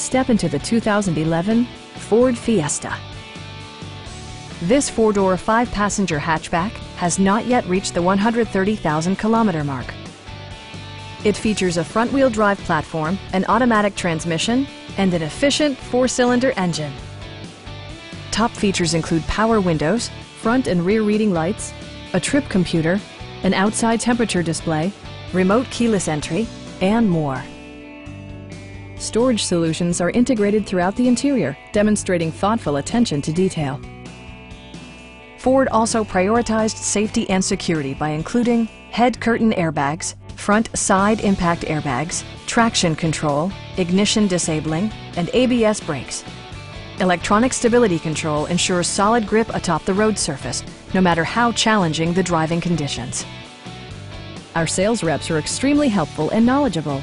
Step into the 2011 Ford Fiesta. This four-door, five-passenger hatchback has not yet reached the 130,000 kilometer mark. It features a front-wheel drive platform, an automatic transmission, and an efficient four-cylinder engine. Top features include power windows, front and rear reading lights, a trip computer, an outside temperature display, remote keyless entry, and more. Storage solutions are integrated throughout the interior, demonstrating thoughtful attention to detail. Ford also prioritized safety and security by including head curtain airbags, front side impact airbags, traction control, ignition disabling, and ABS brakes. Electronic stability control ensures solid grip atop the road surface, no matter how challenging the driving conditions. Our sales reps are extremely helpful and knowledgeable.